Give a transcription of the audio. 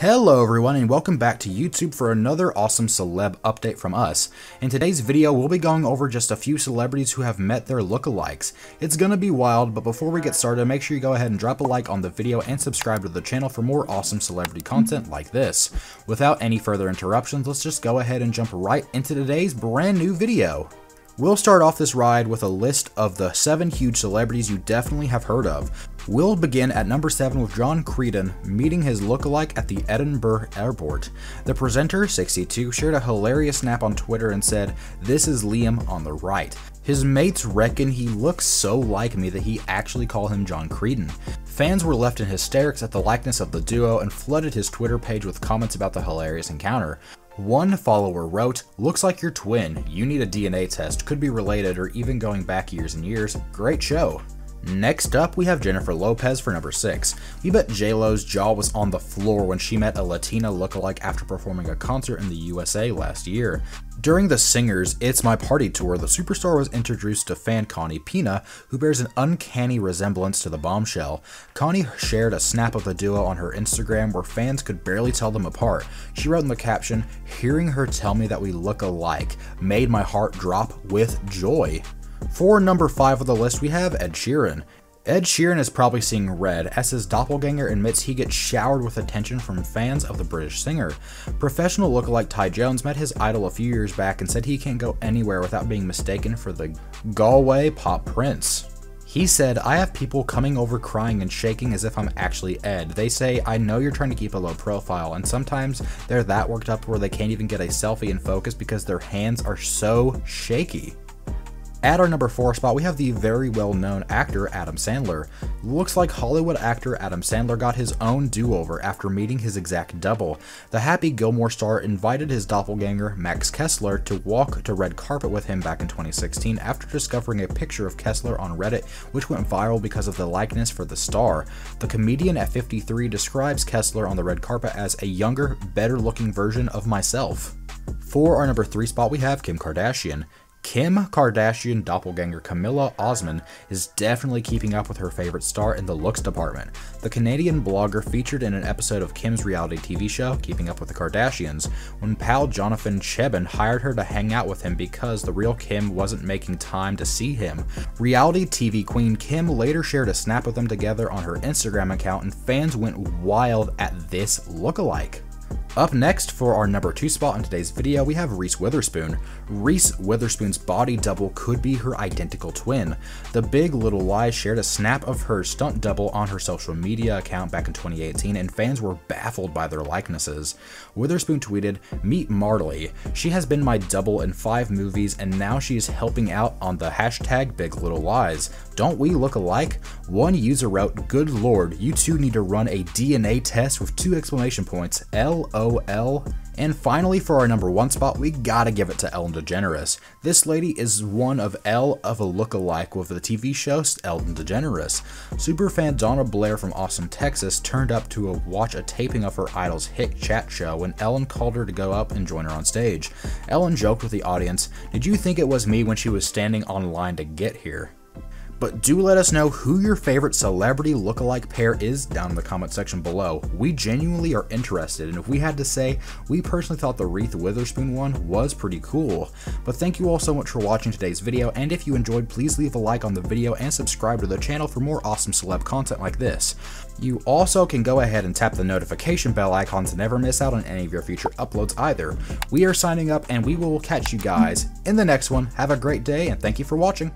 Hello everyone and welcome back to YouTube for another awesome celeb update from us. In today's video, we'll be going over just a few celebrities who have met their lookalikes. It's gonna be wild, but before we get started, make sure you go ahead and drop a like on the video and subscribe to the channel for more awesome celebrity content like this. Without any further interruptions, let's just go ahead and jump right into today's brand new video. We'll start off this ride with a list of the 7 huge celebrities you definitely have heard of. We'll begin at number 7 with John Creedon meeting his lookalike at the Edinburgh airport. The presenter, 62, shared a hilarious snap on Twitter and said, This is Liam on the right. His mates reckon he looks so like me that he actually call him John Creedon. Fans were left in hysterics at the likeness of the duo and flooded his Twitter page with comments about the hilarious encounter. One follower wrote, Looks like your twin. You need a DNA test. Could be related or even going back years and years. Great show. Next up, we have Jennifer Lopez for number 6. We bet JLo's jaw was on the floor when she met a Latina lookalike after performing a concert in the USA last year. During the Singers It's My Party tour, the superstar was introduced to fan Connie Pina, who bears an uncanny resemblance to the bombshell. Connie shared a snap of the duo on her Instagram where fans could barely tell them apart. She wrote in the caption, Hearing her tell me that we look alike made my heart drop with joy. For number 5 of the list, we have Ed Sheeran. Ed Sheeran is probably seeing red as his doppelganger admits he gets showered with attention from fans of the British singer. Professional lookalike Ty Jones met his idol a few years back and said he can't go anywhere without being mistaken for the Galway pop prince. He said, I have people coming over crying and shaking as if I'm actually Ed. They say, I know you're trying to keep a low profile, and sometimes they're that worked up where they can't even get a selfie in focus because their hands are so shaky. At our number 4 spot, we have the very well known actor Adam Sandler. Looks like Hollywood actor Adam Sandler got his own do over after meeting his exact double. The Happy Gilmore star invited his doppelganger Max Kessler to walk to red carpet with him back in 2016 after discovering a picture of Kessler on Reddit, which went viral because of the likeness for the star. The comedian at 53 describes Kessler on the red carpet as a younger, better looking version of myself. For our number 3 spot, we have Kim Kardashian. Kim Kardashian doppelganger Kamilla Osman is definitely keeping up with her favorite star in the looks department. The Canadian blogger featured in an episode of Kim's reality TV show, Keeping Up with the Kardashians, when pal Jonathan Cheban hired her to hang out with him because the real Kim wasn't making time to see him. Reality TV queen Kim later shared a snap of them together on her Instagram account and fans went wild at this lookalike. Up next for our number 2 spot in today's video, we have Reese Witherspoon. Reese Witherspoon's body double could be her identical twin. The Big Little Lies shared a snap of her stunt double on her social media account back in 2018 and fans were baffled by their likenesses. Witherspoon tweeted, Meet Marley. She has been my double in 5 movies and now she is helping out on the hashtag Big Little Lies. Don't we look alike? One user wrote, Good lord, you two need to run a DNA test with two exclamation points, LO OL. And finally, for our number one spot, we gotta give it to Ellen DeGeneres. This lady is one of L of a look-alike with the TV show Ellen DeGeneres. Superfan Donna Blair from Austin, Texas turned up to watch a taping of her idol's hit chat show when Ellen called her to go up and join her on stage. Ellen joked with the audience, Did you think it was me when she was standing on line to get here? But do let us know who your favorite celebrity lookalike pair is down in the comment section below. We genuinely are interested, and if we had to say, we personally thought the Reese Witherspoon one was pretty cool. But thank you all so much for watching today's video, and if you enjoyed, please leave a like on the video and subscribe to the channel for more awesome celeb content like this. You also can go ahead and tap the notification bell icon to never miss out on any of your future uploads either. We are signing up and we will catch you guys in the next one. Have a great day and thank you for watching.